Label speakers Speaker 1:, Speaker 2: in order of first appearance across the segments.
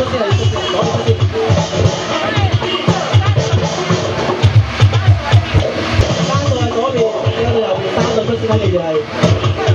Speaker 1: 三个在左边，一个右边，三个出师不利。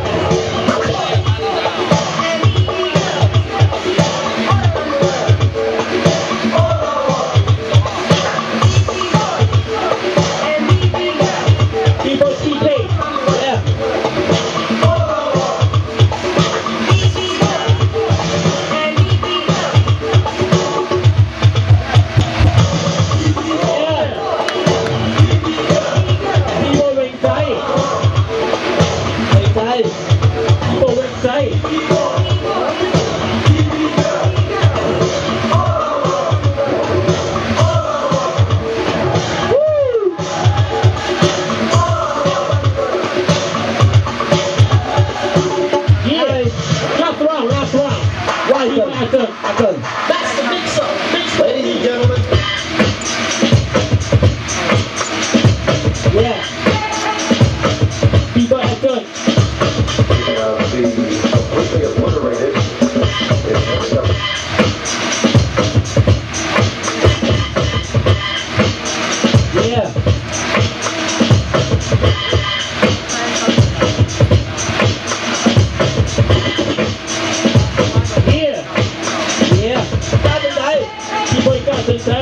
Speaker 2: Atten,